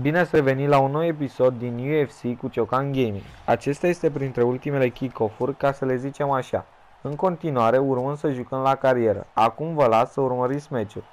Bine ați revenit la un nou episod din UFC cu Ciocan Gaming. Acesta este printre ultimele kick-off-uri, ca să le zicem așa. În continuare, urmând să jucăm la carieră. Acum vă las să urmăriți meciul.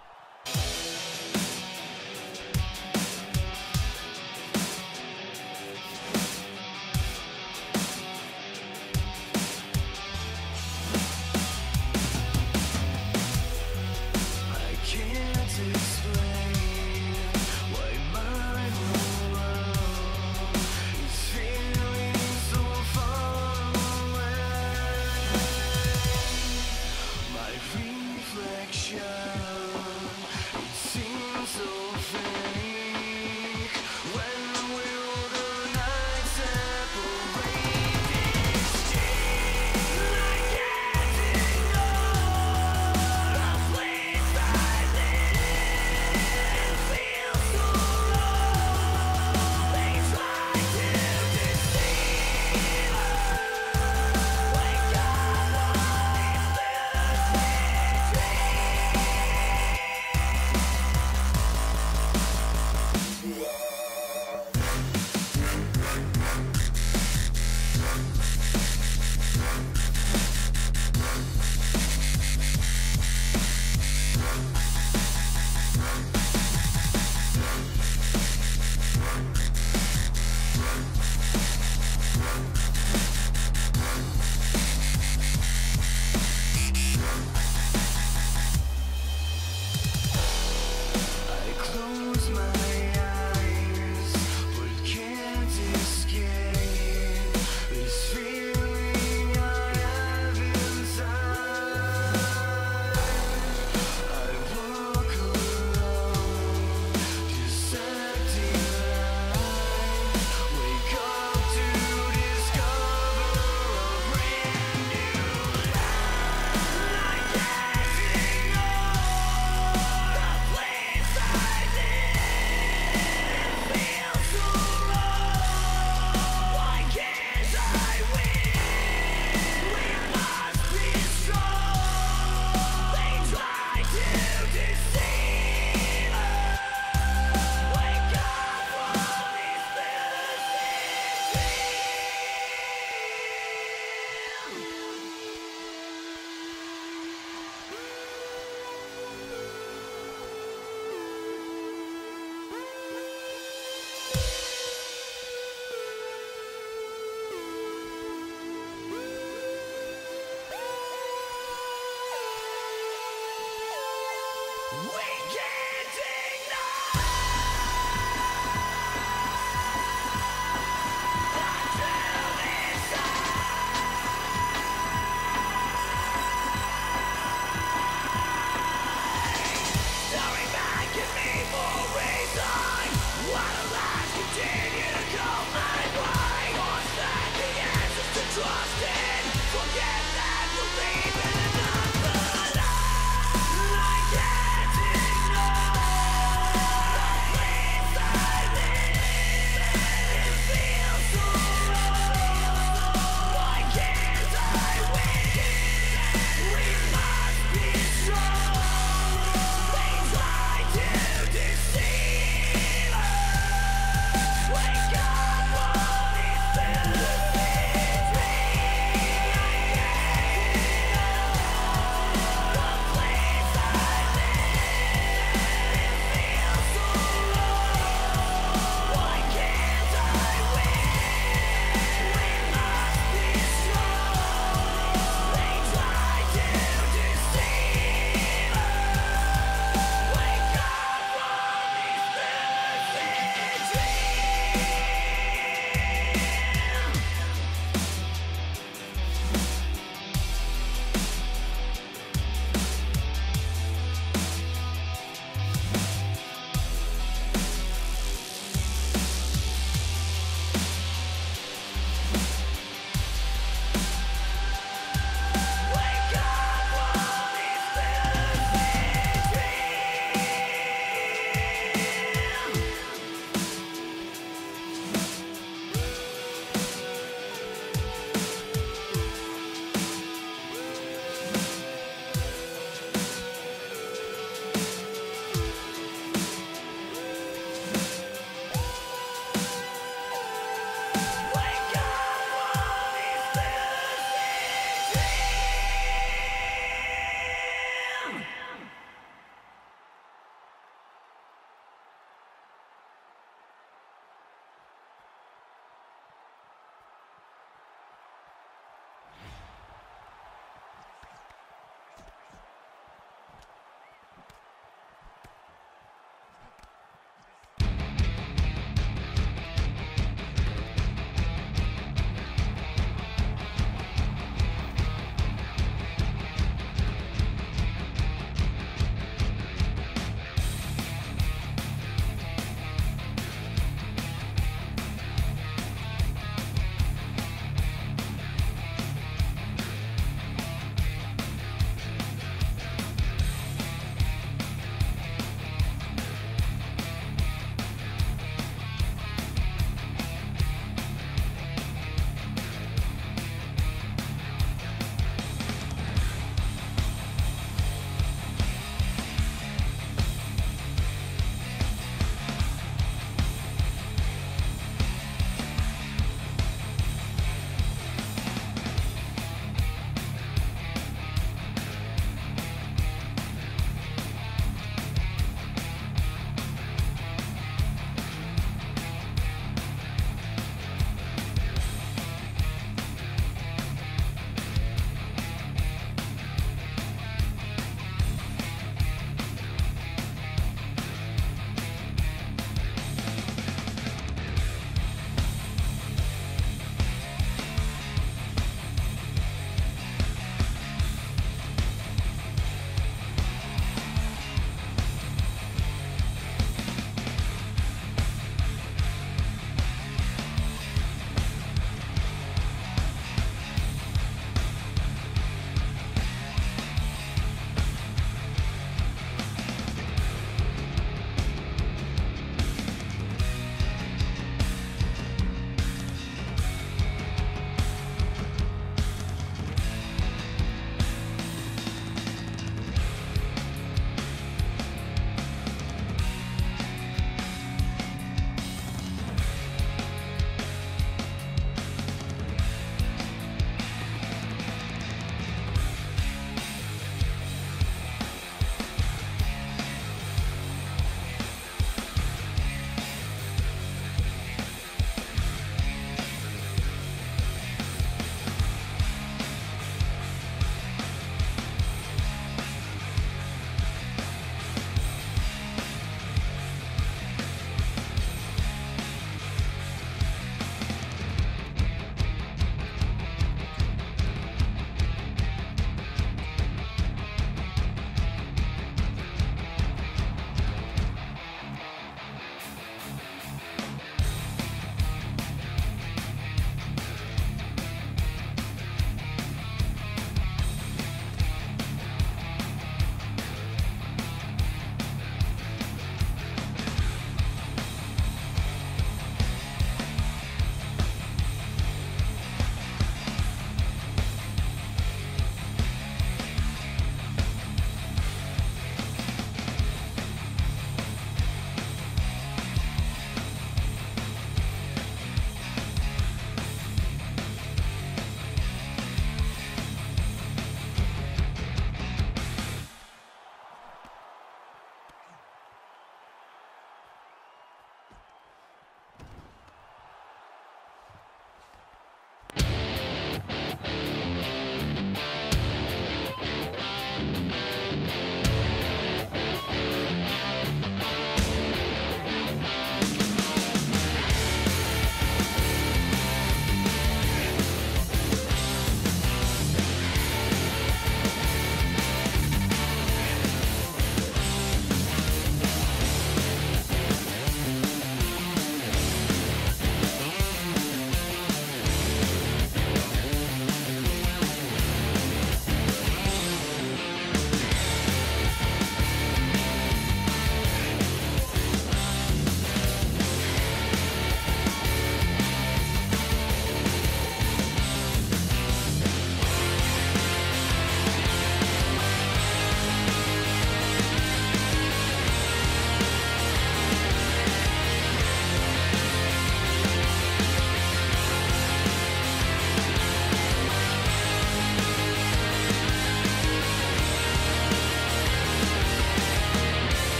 Wait!